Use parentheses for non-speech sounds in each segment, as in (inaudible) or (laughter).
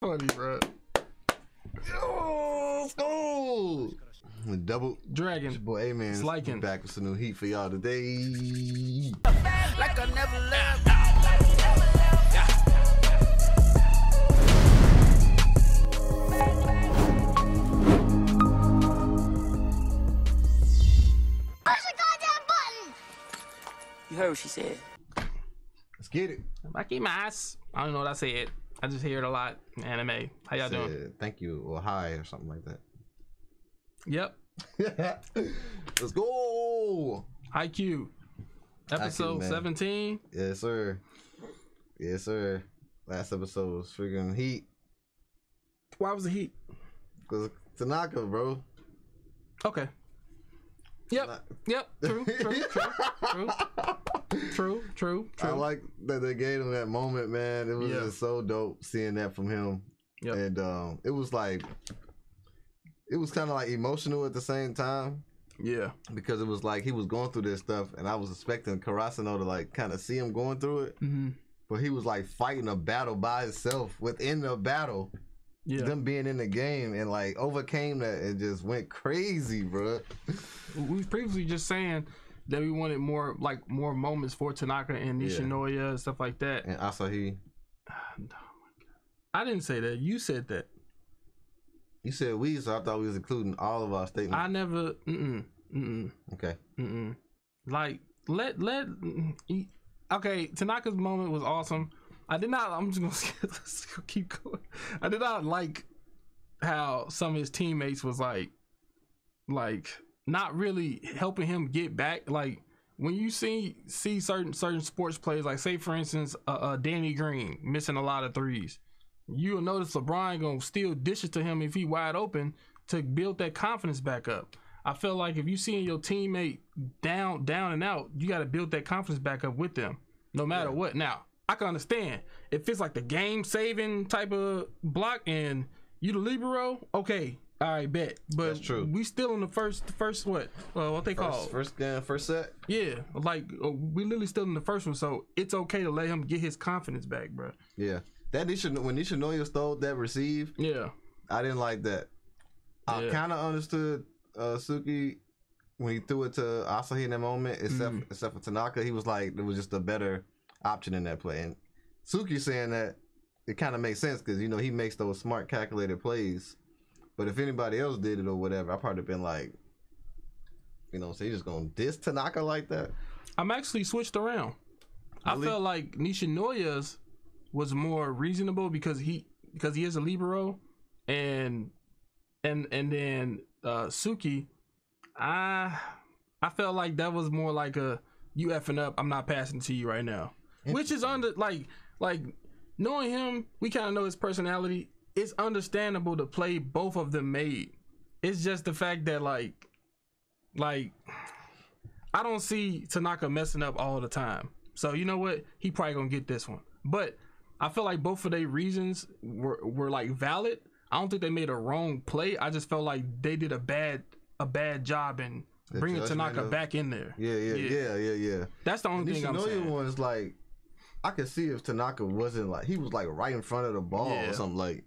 funny, bro. Yo, let's go. Double Dragon. Your boy A-Man is Sliking. back with some new heat for y'all today. like I never left. Push the goddamn button! You heard what she said. Let's get it. Maki Mas. I don't know what I said. I just hear it a lot. in Anime. How y'all doing? Thank you or hi or something like that. Yep. (laughs) Let's go. Haikyu. Episode man. 17. Yes, sir. Yes, sir. Last episode was freaking heat. Why was the heat? Cause Tanaka, bro. Okay. Yep. Yep. True. True. True. True. (laughs) True. True. I like that they gave him that moment, man. It was Yeah. just so dope seeing that from him. Yep. And um, it was like, it was kind of like emotional at the same time Yeah. because it was like he was going through this stuff, and I was expecting Karasuno to like kind of see him going through it, hmm but he was like fighting a battle by himself within the battle. Yeah. Them being in the game and like overcame that and just went crazy, bro. we was previously just saying that we wanted more like more moments for Tanaka and Yeah. Nishinoya and stuff like that. And Asahi, I didn't say that. You said that. you said we, so I thought we was including all of our statements. I never. Mm mm okay. mm mm. Like let let. Okay, Tanaka's moment was awesome. I did not. I'm just gonna (laughs) let's keep going. I did not like how some of his teammates was like, like not really helping him get back. Like when you see see certain certain sports players, like say for instance, uh, uh Danny Green missing a lot of threes, you'll notice LeBron gonna steal dishes to him if he wide open to build that confidence back up. I feel like if you seeing your teammate down down and out, you got to build that confidence back up with them, no matter what. Now I can understand if it's like the game saving type of block and you the libero, okay, all right, bet. But That's true. we still in the first first what? Uh, what they call First, first game, first set. yeah, like uh, we literally still in the first one, so it's okay to let him get his confidence back, bro. Yeah, that Nishin when Nishinoya stole that receive, Yeah, I didn't like that. I Yeah. kind of understood uh, Suki when he threw it to Asahi in that moment, except Mm. except for Tanaka, he was like it was just a better option in that play. And Suki saying that it kind of makes sense because you know he makes those smart, calculated plays. But if anybody else did it or whatever, I probably been like, you know, so you just gonna diss Tanaka like that? I'm actually switched around. Really? I felt like Nishinoya's was more reasonable because he because he is a libero, and and and then uh Suki, I I felt like that was more like a you effing up. I'm not passing to you right now, which is under like like knowing him, we kind of know his personality. It's understandable to play both of them made. It's just the fact that like like I don't see Tanaka messing up all the time. So you know what? He probably gonna get this one. But I feel like both of their reasons were were like valid. I don't think they made a wrong play. I just felt like they did a bad a bad job in The bringing Tanaka of- back in there. Yeah, yeah, Yeah. yeah, yeah, yeah. That's the only thing I'm saying. was like, I could see if Tanaka wasn't like he was like right in front of the ball Yeah. or something like.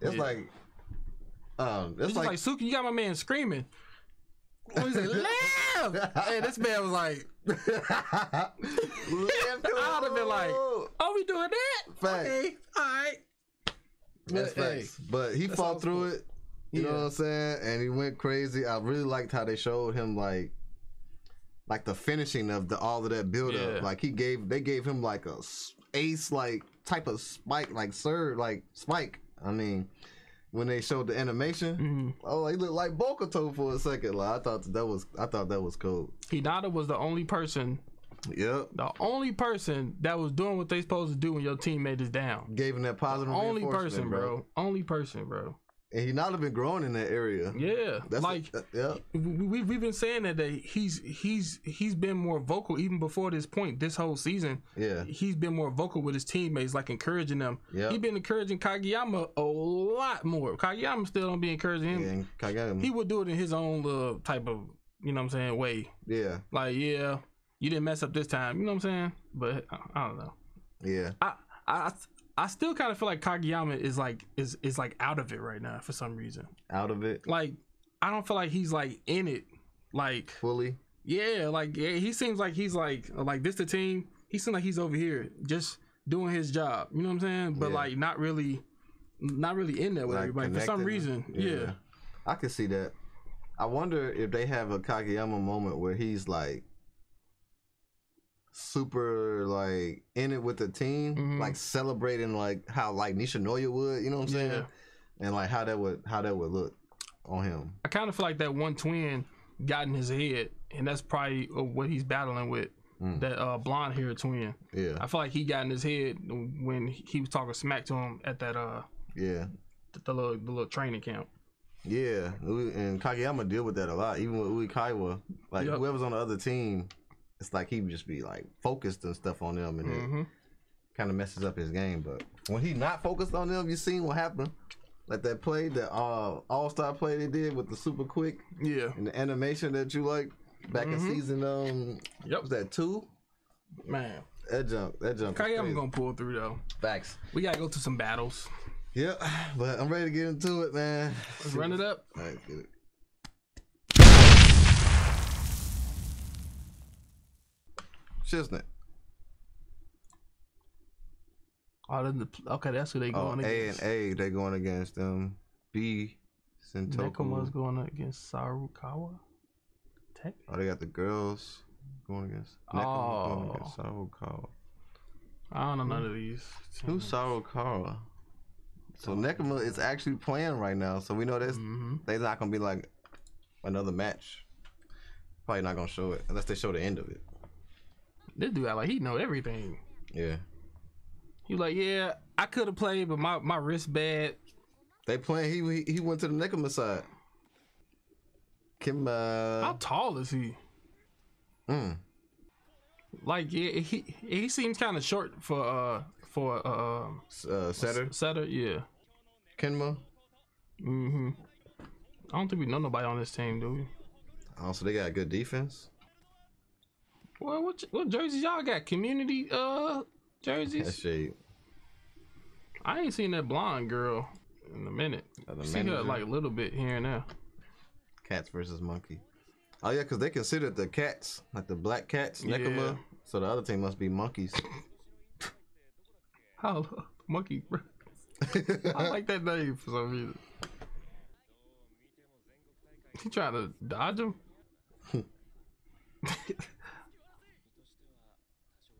It's Yeah. like, um, it's It's like, like, Suki, you got my man screaming. What he say, (laughs) left? hey, this man was like, Left I would have been like. "Oh, we doing that? Fact. Okay, all right." That's But, hey, facts. But he fought through cool. it. You know what I'm saying? And he went crazy. I really liked how they showed him like, like the finishing of the all of that build up. Yeah. Like he gave, they gave him like a ace like type of spike, like sir, like spike. I mean, when they showed the animation, Mhm. oh, he looked like Bokuto for a second. Like I thought that was, I thought that was cool. Hinata was the only person Yep. The only person that was doing what they supposed to do when your teammate is down. Gave him that positive. Only reinforcement, person, bro. Only person, bro. And he not have been growing in that area. Yeah, That's like yeah. we, we we've been saying that, that he's he's he's been more vocal even before this point. This whole season, Yeah. he's been more vocal with his teammates, like encouraging them. Yeah, He been encouraging Kageyama a lot more. Kageyama still don't be encouraging him. And Kagami. He would do it in his own little type of you know what I'm saying way. yeah. Like yeah, you didn't mess up this time. You know what I'm saying? But I, I don't know. Yeah. I I I still kind of feel like Kageyama is like is is like out of it right now for some reason. Out of it Like I don't feel like he's like in it. Like fully. yeah, like yeah, he seems like he's like like this the team. He seems like he's over here just doing his job. You know what I'm saying? But Yeah. like not really, not really in there with Like, everybody for some reason. Yeah. I could see that. I wonder if they have a Kageyama moment where he's like super like in it with the team, Mhm. like celebrating like how like Nishinoya would, you know what I'm saying? Yeah. And like how that would how that would look on him. I kind of feel like that one twin got in his head, and that's probably uh, what he's battling with. Mm. That uh, blonde hair twin. Yeah, I feel like he got in his head when he was talking smack to him at that uh yeah, the, the little the little training camp. yeah. And Kageyama deal with that a lot, even with Oikawa. Like Yep. whoever's on the other team, it's like he would just be like focused and stuff on them, and it hmm kind of messes up his game. But when he not focused on them, you seen what happened. Like that play, that uh, All Star play they did with the super quick Yeah. and the animation that you like back in Mhm. season um, Yep. was that two? Man, That jump, that jump. Kageyama crazy. gonna pull through though. Facts. We gotta go to some battles. Yep, (sighs) but I'm ready to get into it, man. Let's run it up. All right, get it. Shiznit. Oh, then the, okay, that's who they Oh, going A and. A, they going against them. B, Sentoku. going against Sarukawa. Tech. Oh, they got the girls going against. Nekoma's going Oh. against Sarukawa. I don't know none of these. Who's Sarukawa? So Nekoma is actually playing right now, so we know that's hmm they're not gonna be like another match. Probably not gonna show it unless they show the end of it. This dude like he know everything. Yeah, He like, yeah, I could have played, but my, my wrist bad. they playing. He he, went to the Nekoma side. Kim, How uh, tall is he? mm, Like, yeah, he he seems kind of short for uh for uh um, uh, setter setter. Yeah. Kenma. Mm-hmm. I don't think we know nobody on this team, do we? Also, they got good defense. Well, what what jerseys y'all got? Community uh jerseys. That shade. I ain't seen that blonde girl in a minute. Uh, See her like a little bit here and there. Cats versus monkey. Oh yeah, because they considered the cats like the black cats, Nekoma. Yeah. So the other team must be monkeys. (laughs) How monkey? I like that name for some reason. He trying to dodge him. (laughs)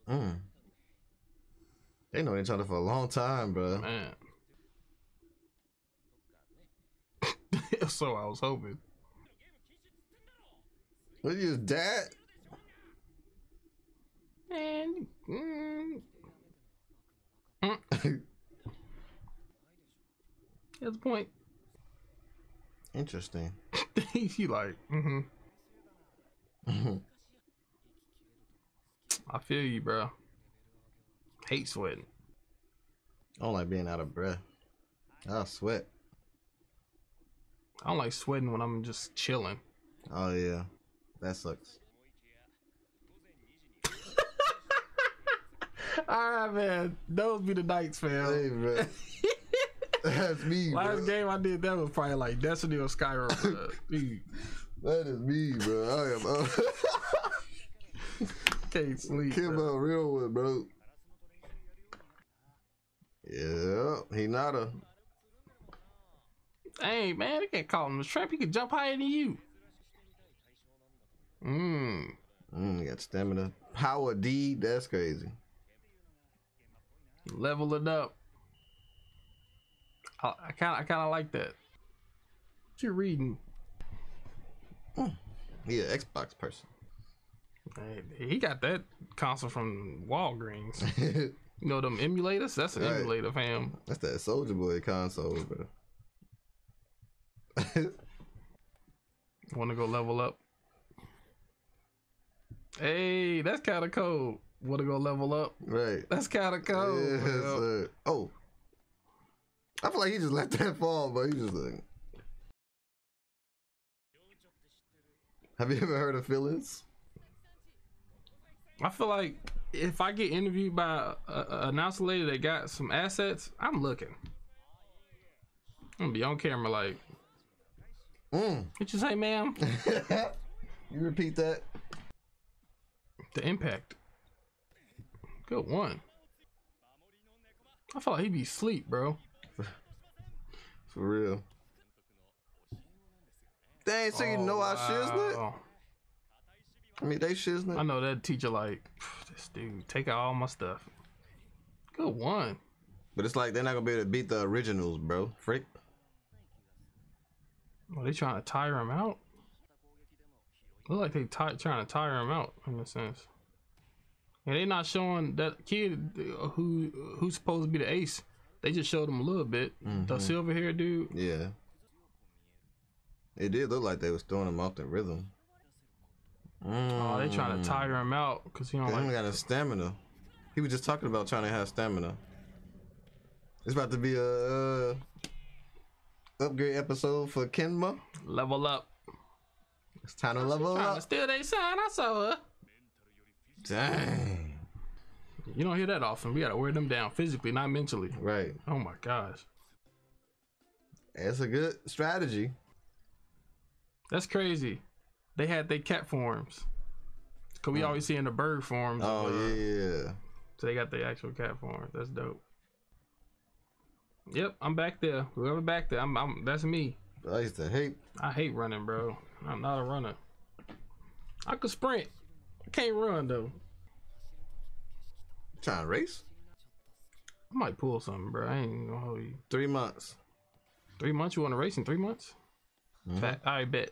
Mm. They know each other for a long time, bro. Man. (laughs) so I was hoping. What is that? Man, mm, mm. (laughs) That's the point. Interesting. (laughs) he like, mm-hmm. I feel you, bro. Hate sweating. I don't like being out of breath. I sweat. I don't like sweating when I'm just chilling. Oh yeah, that sucks. (laughs) All right, man. Those be the nights, fam. Hey, bro. (laughs) That's me, Last bro. game I did that was probably like Destiny or Skyrim. (laughs) That is me, bro. I am. Uh, Can't sleep. Bro. real one, bro. Yeah, he not a. Hey, man, they can't call him a tramp. He can jump higher than you. Mmm. Mm, got stamina. Power D. That's crazy. Level it up. I kind of, I kind of like that. What you reading? He an Xbox person. Hey, he got that console from Walgreens. (laughs) You know them emulators? That's an Right. emulator, fam. That's that Soldier Boy console, bro. (laughs) Want to go level up? Hey, that's kind of cold. Want to go level up? right. That's kind of cold. Yes, man. sir. Oh. I feel like he just let that fall, but he just like. Have you ever heard of feelings? I feel like if I get interviewed by a, a announcer lady that got some assets, I'm looking. I'm gonna be on camera like, Mm. what you say, ma'am? (laughs) you repeat that? the impact. Good one. I feel like he'd be asleep, bro. For real. Dang, so you know our shiznit? Wow. I mean, they I know that teacher like (sighs) this dude. Take out all my stuff. Good one. But it's like they're not gonna be able to beat the originals, bro. Frick. Are they trying to tire him out? Look like they trying to tire him out in a sense. And they not showing that kid uh, who who's supposed to be the ace. They just showed him a little bit. The silver hair dude. Yeah. It did look like they was throwing him off the rhythm. Oh, they trying to tire him out because he don't He like. only got a stamina. He was just talking about trying to have stamina. It's about to be a uh, upgrade episode for Kenma. Level up. It's time to level Trying to up. steal they sign. I saw her. Dang. You don't hear that often. We gotta wear them down physically, not mentally. Right. Oh my gosh, That's a good strategy. that's crazy. They had their cat forms. Cause we always see in the bird forms. Oh uh, yeah. So they got the actual cat form. That's dope. Yep, I'm back there. Whoever back there, I'm, I'm that's me. I used to hate. I hate running, bro. I'm not a runner. I could sprint. I can't run though. Trying to race. I might pull something, bro. I ain't gonna hold you. Three months. Three months? You want to race in three months? Fat, I bet.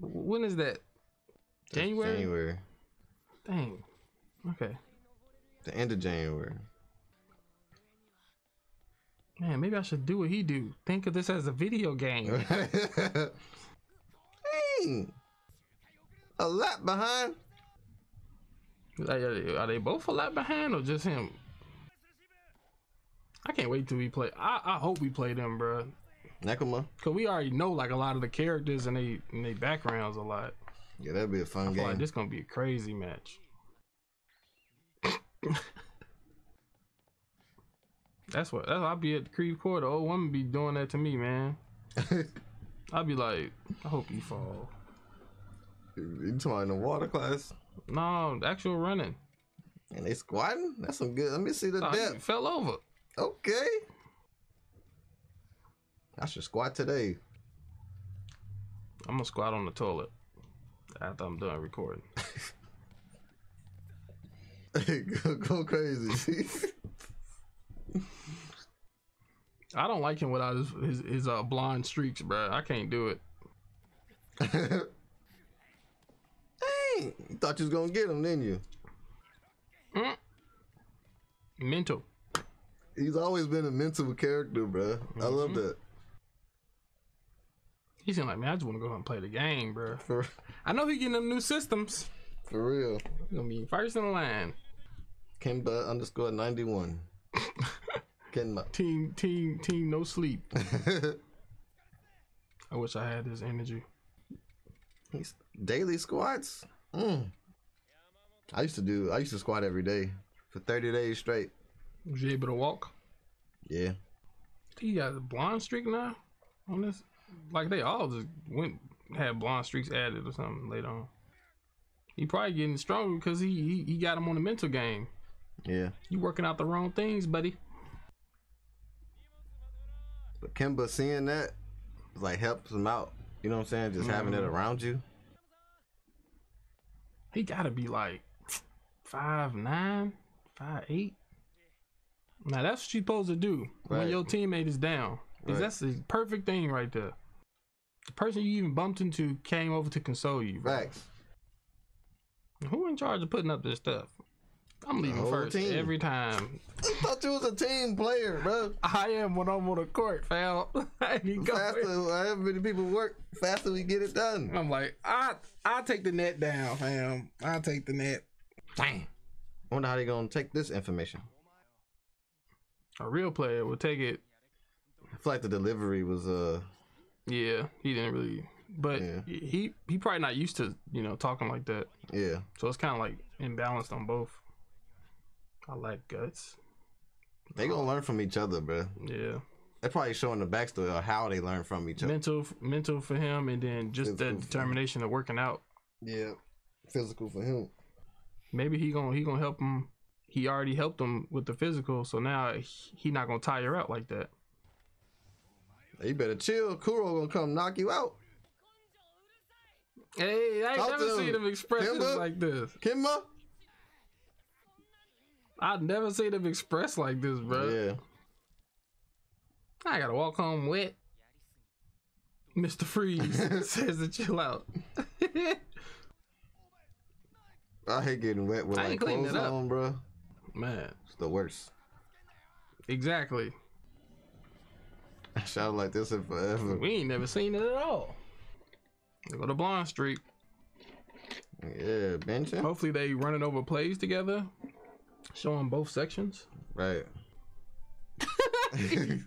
When is that? January? January. Dang. Okay. The end of January. Man, maybe I should do what he do. Think of this as a video game. (laughs) Dang. A lap behind. Like, Are they- are they both a lot behind or just him? I can't wait till we play. I, I hope we play them, bro. Nekoma. Cause we already know like a lot of the characters and they and they backgrounds a lot. Yeah, that'd be a fun I game. like this gonna be a crazy match. (laughs) that's what. That's I'll be at the Creed Court. The old woman be doing that to me, man. (laughs) I'll be like, I hope you fall. you talking about in the water class? No, actual running. And they squatting? That's some good. Let me see the Oh, depth. fell over. Okay. I should squat today. I'm gonna squat on the toilet after I'm done recording. (laughs) go, go crazy. I don't like him without his his, his uh, blonde streaks, bro. I can't do it. (laughs) Dang. You thought you was gonna get him, didn't you? Mental. He's always been a mental character, bro. I love that. He seemed like, man, I just want to go and play the game, bro. For, I know he getting them new systems. for real. He gonna be first in the line. Kenba underscore 91. (laughs) Kenba. Team, team, team, no sleep. (laughs) I wish I had this energy. He's daily squats. Mm. I used to do. I used to squat every day for 30 days straight. Was you able to walk? Yeah. He got a blonde streak now on this. Like they all just went had blonde streaks added or something later on. He probably getting stronger because he, he he got him on the mental game. Yeah. You working out the wrong things, buddy. But Kimba seeing that like helps him out. You know what I'm saying? Just having it mm-hmm. around you. He gotta be like five nine, five eight. Now that's what you supposed to do when your teammate is down. Right. that's the perfect thing right there. The person you even bumped into came over to console you. bro. Facts. Who in charge of putting up this stuff? I'm leaving first team. every time. (laughs) I thought you was a team player, bro. I am when I'm on the court, fam. (laughs) Go- Faster, however many people work, faster we get it done. I'm like, I I take the net down, fam. I take the net. Dang. I wonder how they're gonna take this information. A real player would take it. I feel like the delivery was uh Yeah, he didn't really, but Yeah. he he probably not used to you know talking like that. yeah. So it's kind of like imbalanced on both. I like guts. They gonna learn from each other, bro. Yeah. They're probably showing the backstory of how they learn from each other. Mental, mental for him, and then just Physical that determination of working out. Yeah, physical for him. Maybe he gonna he gonna help him. He already helped him with the physical, so now he- he not gonna tire out like that. You better chill. Kuro gonna come knock you out. Hey, I ain't Talk never seen him. express Kimba? like this. Kimba? I've never seen him express like this, bro. Yeah. I gotta walk home wet. Mr. Freeze (laughs) says to chill out. (laughs) I hate getting wet with I like clothes on, bro. Man, It's the worst. exactly. (laughs) I shout like this in forever. We ain't never seen it at all. They go to Blonde Street. Yeah, benching. Hopefully they running over plays together, showing both sections. Right. (laughs) you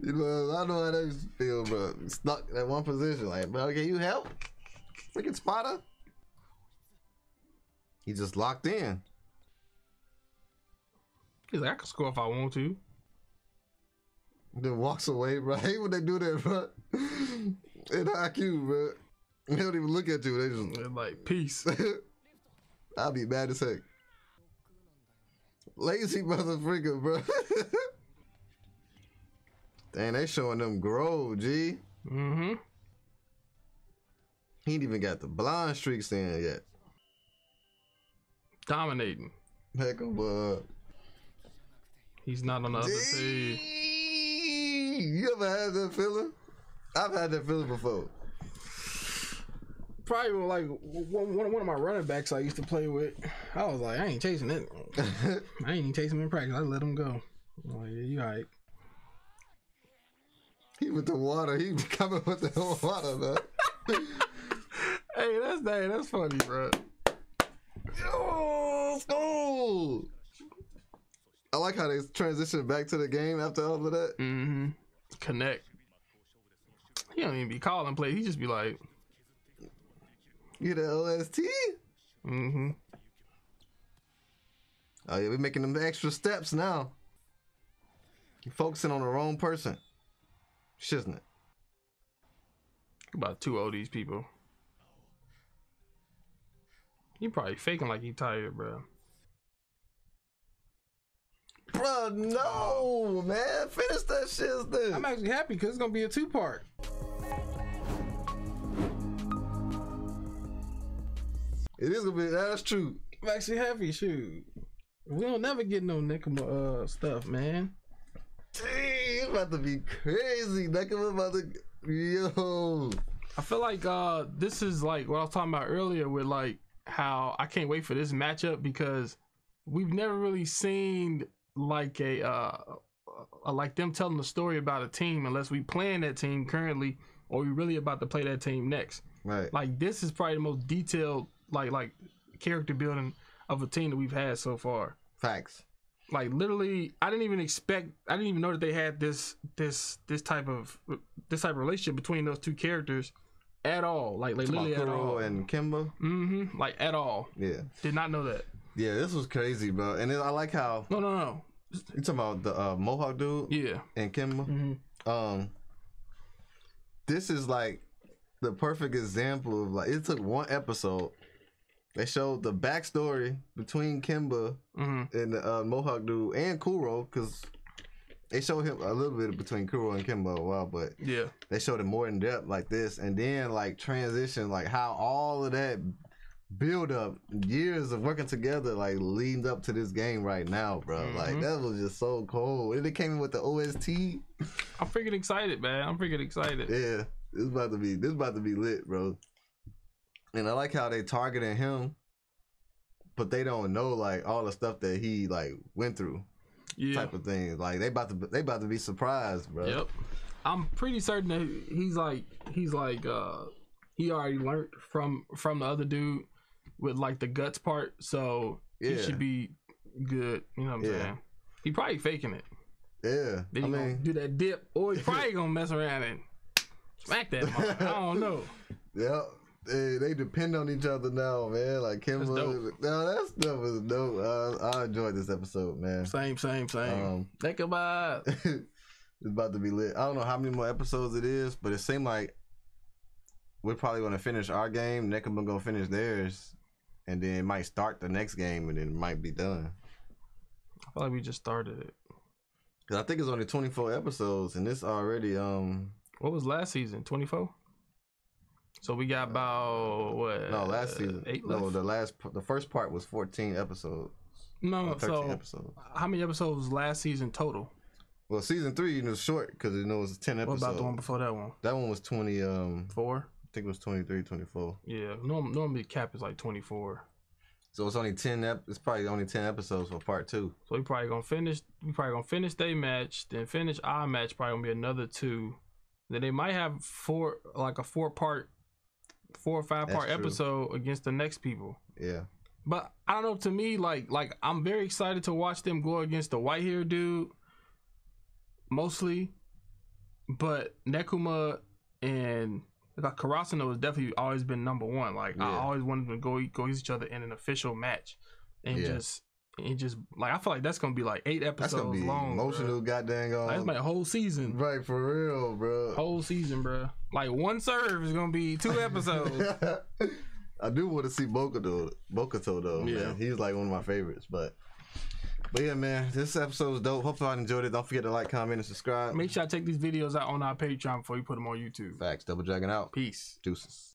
know, I know how they feel, bro. Stuck at one position. Like, bro, can you help? Freaking spotter. He just locked in. He's like, I can score if I want to. Then walks away, bro. I (laughs) hate when they do that, bro. In Haikyu, bro. They don't even look at you. They just They're like, peace. (laughs) I'll be mad as heck. Lazy motherfucker, bro. (laughs) Dang, they showing them grow, G. mm-hmm. He ain't even got the blind streaks in yet. Dominating. Heck of a. He's not on the other team. You ever had that feeling? I've had that feeling before. Probably like one, of my running backs I used to play with. I was like, I ain't chasing it. (laughs) I ain't even chasing him in practice. I let him go. I'm like, yeah, you alright. he with the water. He (laughs) coming with the water, man. (laughs) Hey, that's that. That's funny, bro. Yo, school. I like how they transition back to the game after all of that. Mm-hmm. Connect. He don't even be calling play. He just be like, You the OST? mm-hmm. Oh yeah, we making them extra steps now. You focusing on the wrong person. Shiznit. About two of these people. He probably faking like he tired, bro. Bro, no, man. Finish that shit, dude. I'm actually happy because it's gonna be a two part. It is gonna be that's true. I'm actually happy. Shoot, we don't never get no Nekoma uh stuff, man. Dang, it's about to be crazy. Nekoma about to yo. I feel like uh this is like what I was talking about earlier with like how I can't wait for this matchup because we've never really seen like a uh uh, like them telling the story about a team unless we playing that team currently or we really about to play that team next. Right. Like this is probably the most detailed like like character building of a team that we've had so far. Facts. Like literally, I didn't even expect. I didn't even know that they had this this this type of this type of relationship between those two characters at all. Like like literally at all. And Kimba. mm-hmm. Like at all. Yeah. Did not know that. Yeah, this was crazy, bro. And then I like how No no no. you talking about the uh, Mohawk dude Yeah. and Kimba. Mm-hmm. um this is like the perfect example of like it took one episode they showed the backstory between kimba Mm-hmm. and the uh, mohawk dude and kuro because they showed him a little bit between kuro and kimba a while but Yeah. they showed it more in depth like this and then like transition like how all of that build up years of working together like leading up to this game right now bro like Mhm. that was just so cool and it came in with the ost I'm freaking excited, man. I'm freaking excited. Yeah, this about to be this about to be lit, bro. And I like how they targeting him, but they don't know like all the stuff that he like went through, Yeah. type of thing. Like they about to they about to be surprised, bro. Yep. I'm pretty certain that he's like he's like uh he already learned from from the other dude with like the guts part, so he should be good. You know what I'm Yeah. saying? He probably faking it. Yeah, Then I he gonna mean, do that dip, or he (laughs) probably gonna mess around and smack that. mother- I don't (laughs) know. yeah. Hey, they depend on each other now, man. Like Kimba, dope. no, that stuff is dope. Uh, I enjoyed this episode, man. Same, same, same. Um, Think about (laughs) it's about to be lit. I don't know how many more episodes it is, but it seemed like we're probably gonna finish our game. Nekoma gonna finish theirs, and then it might start the next game, and then it might be done. I feel like we just started it. Cause I think it's only twenty four episodes, and this already um What was last season? Twenty four. So we got about what? no last season Eight no left? the last the first part was fourteen episodes, No, so episodes. how many episodes was last season total? Well, season three you know, was short because you know it was ten episodes. What about the one before that one? that one was twenty. Um, Four. I think it was 23, 24. Yeah. Norm, normally cap is like twenty four. So it's only ten. Ep- it's probably only ten episodes for part two. So we probably gonna finish. We probably gonna finish their match, then finish our match. Probably gonna be another two. Then they might have four, like a four part, four or five That's part true. episode against the next people. Yeah. But I don't know. To me, like like I'm very excited to watch them go against the white hair dude, mostly. But Nekoma and like Karasuno has definitely always been number one. Like I always wanted to go go against each other in an official match, and Yeah. just and just like I feel like that's gonna be like eight episodes That's gonna be long. emotional. Goddamn. Like, that's my uh, whole season. right for real, bro. Whole season, bro. Like one serve is gonna be two episodes. (laughs) I do want to see Bokuto, Bokuto though. Yeah. Man. He's like one of my favorites. But but yeah, man, this episode was dope. Hopefully, I enjoyed it. Don't forget to like, comment, and subscribe. Make sure I take these videos out on our Patreon before you put them on YouTube. Facts. Double Dragon out. Peace. Deuces.